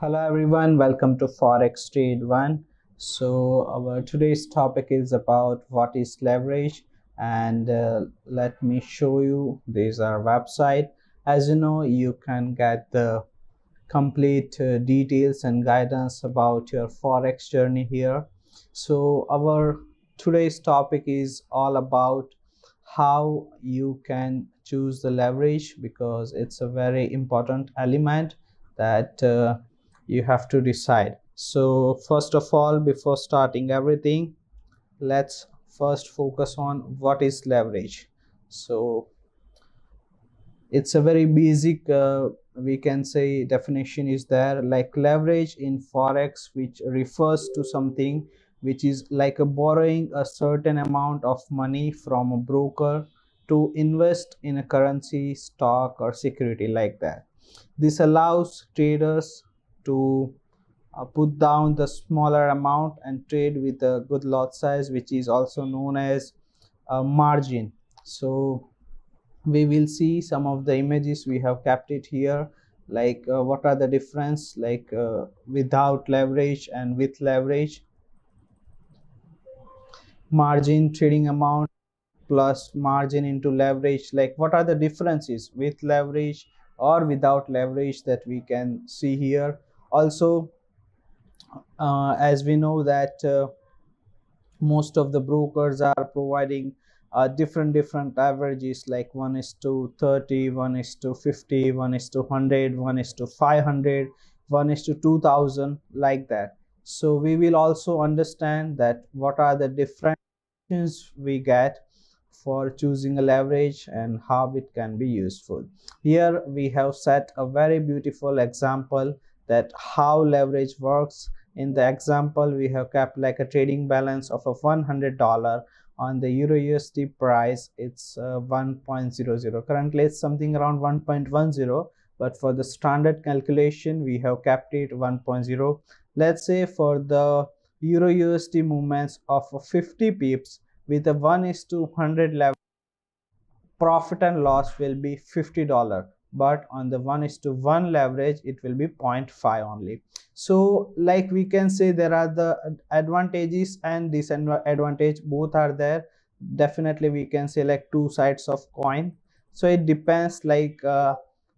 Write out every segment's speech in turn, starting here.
Hello everyone, welcome to Forex Trade 1. So our today's topic is about what is leverage and uh, let me show you is our website. As you know, you can get the complete uh, details and guidance about your Forex journey here. So our today's topic is all about how you can choose the leverage because it's a very important element that uh, you have to decide. So first of all before starting everything let's first focus on what is leverage. So it's a very basic uh, we can say definition is there like leverage in forex which refers to something which is like a borrowing a certain amount of money from a broker to invest in a currency stock or security like that. This allows traders to uh, put down the smaller amount and trade with a good lot size which is also known as a margin. So we will see some of the images we have kept it here. Like uh, what are the difference? Like uh, without leverage and with leverage. Margin trading amount plus margin into leverage. Like what are the differences? With leverage or without leverage that we can see here also uh, as we know that uh, most of the brokers are providing uh, different different leverages like 1 is to 30 1 is to 50 1 is to 100 1 is to 500 1 is to 2000 like that. So we will also understand that what are the different we get for choosing a leverage and how it can be useful. Here we have set a very beautiful example that how leverage works. In the example we have kept like a trading balance of a 100 dollar on the euro usd price. It's uh, 1.00 currently it's something around 1.10 but for the standard calculation we have kept it 1.0 let's say for the euro usd movements of 50 pips with a 1 is to 100 level profit and loss will be 50 dollar but on the 1 is to 1 leverage it will be 0.5 only. So like we can say there are the advantages and disadvantage both are there. Definitely we can like two sides of coin. So it depends like uh,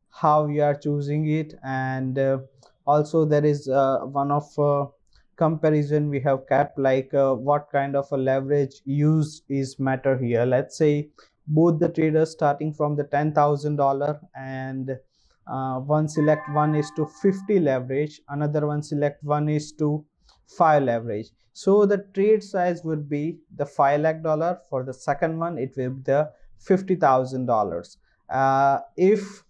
how you are choosing it. And uh, also there is uh, one of uh, comparison we have kept like uh, what kind of a leverage use is matter here. Let's say both the traders starting from the $10,000 and uh, one select one is to 50 leverage another one select one is to 5 leverage. So the trade size would be the 5 lakh dollar for the second one it will be the $50,000 uh, if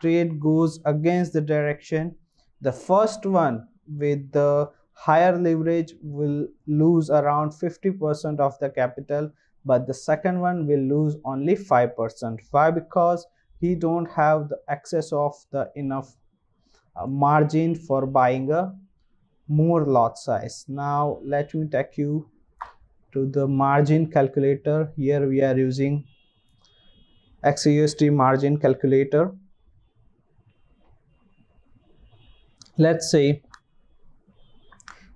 trade goes against the direction the first one with the higher leverage will lose around 50% of the capital but the second one will lose only 5% why? Because he don't have the excess of the enough uh, margin for buying a more lot size. Now let me take you to the margin calculator. Here we are using XAUSD margin calculator. Let's say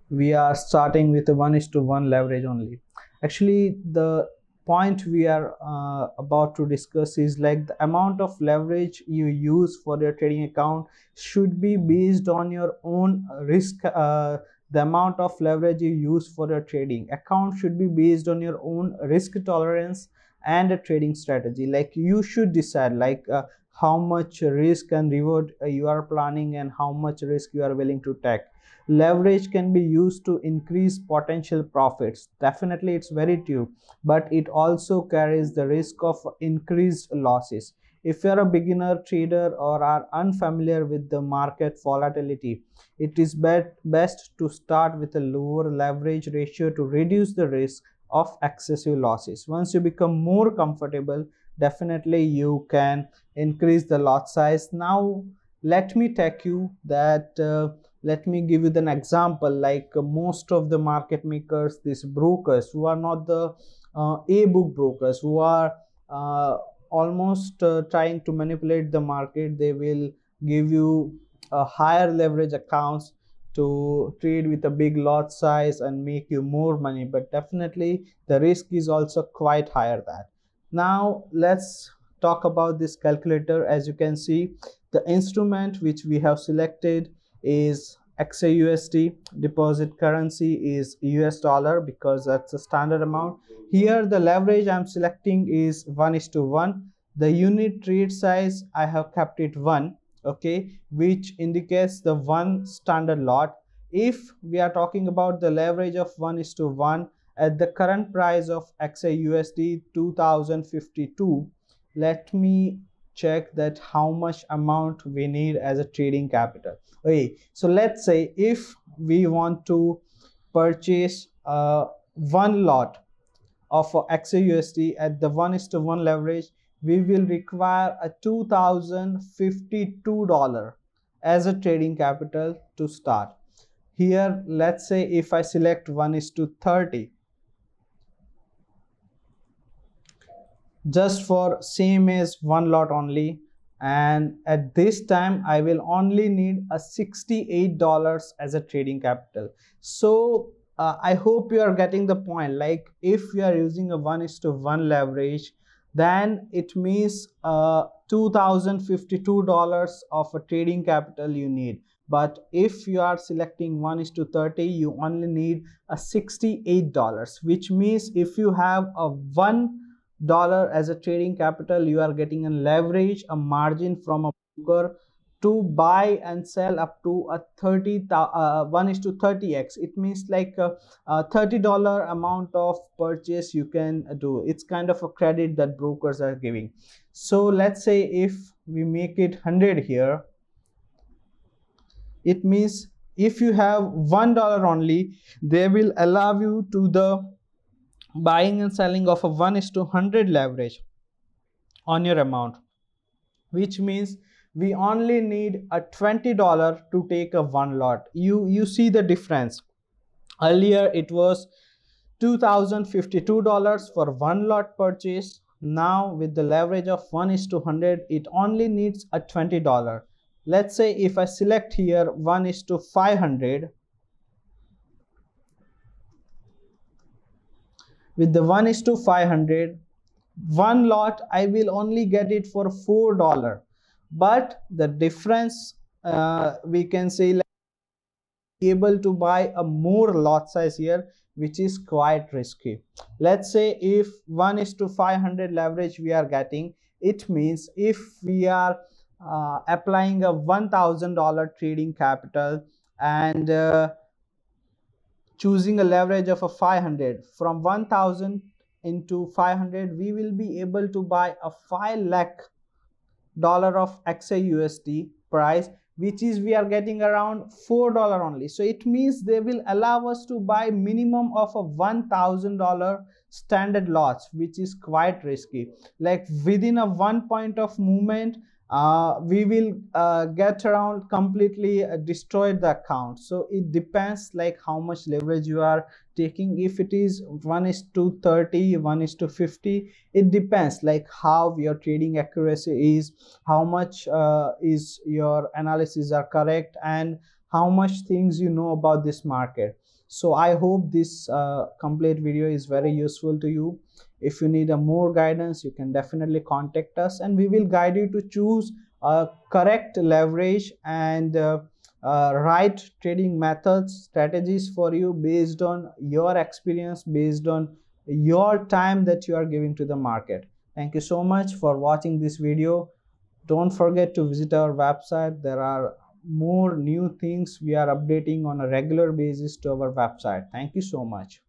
we are starting with a 1 is to 1 leverage only. Actually the point we are uh, about to discuss is like the amount of leverage you use for your trading account should be based on your own risk uh, the amount of leverage you use for your trading. Account should be based on your own risk tolerance and a trading strategy. Like you should decide like uh, how much risk and reward uh, you are planning and how much risk you are willing to take. Leverage can be used to increase potential profits. Definitely it's very true but it also carries the risk of increased losses. If you're a beginner trader or are unfamiliar with the market volatility it is best to start with a lower leverage ratio to reduce the risk of excessive losses. Once you become more comfortable definitely you can increase the lot size. Now let me take you that uh, let me give you an example like uh, most of the market makers these brokers who are not the uh, a book brokers who are uh, almost uh, trying to manipulate the market they will give you a higher leverage accounts to trade with a big lot size and make you more money but definitely the risk is also quite higher that now let's talk about this calculator. As you can see the instrument which we have selected is XAUSD deposit currency is US dollar because that's the standard amount. Here the leverage I'm selecting is 1 is to 1 the unit trade size I have kept it 1 okay which indicates the one standard lot. If we are talking about the leverage of 1 is to 1 at the current price of XAUSD 2052 let me check that how much amount we need as a trading capital. Okay so let's say if we want to purchase uh, one lot of XAUSD at the 1 is to 1 leverage we will require a $2052 as a trading capital to start. Here let's say if I select 1 is to 30 just for same as one lot only and at this time I will only need a $68 as a trading capital. So uh, I hope you are getting the point. Like if we are using a 1 is to 1 leverage then it means uh, $2052 of a trading capital you need. But if you are selecting 1 is to 30 you only need a $68 which means if you have a 1 dollar as a trading capital you are getting a leverage a margin from a broker to buy and sell up to a 30 uh, 1 is to 30x it means like a, a 30 dollar amount of purchase you can do. It's kind of a credit that brokers are giving. So let's say if we make it 100 here it means if you have one dollar only they will allow you to the buying and selling of a 1 is to 100 leverage on your amount which means we only need a $20 to take a one lot. You you see the difference. Earlier it was $2052 for one lot purchase. Now with the leverage of 1 is to 100 it only needs a $20 let's say if I select here 1 is to 500 with the 1 is to 500 one lot I will only get it for $4 but the difference uh, we can say like able to buy a more lot size here which is quite risky. Let's say if 1 is to 500 leverage we are getting it means if we are uh, applying a $1000 trading capital and uh, choosing a leverage of a 500 from 1000 into 500 we will be able to buy a 5 lakh dollar of XAUSD price which is we are getting around four dollar only. So it means they will allow us to buy minimum of a one thousand dollar standard lots which is quite risky. Like within a one point of movement we will uh, get around completely uh, destroyed the account. So it depends like how much leverage you are taking. If it is 1 is to 30 1 is to 50 it depends like how your trading accuracy is how much uh, is your analysis are correct and how much things you know about this market. So i hope this uh, complete video is very useful to you if you need a more guidance you can definitely contact us and we will guide you to choose a correct leverage and uh, uh, right trading methods strategies for you based on your experience based on your time that you are giving to the market. Thank you so much for watching this video. Don't forget to visit our website. There are more new things we are updating on a regular basis to our website. Thank you so much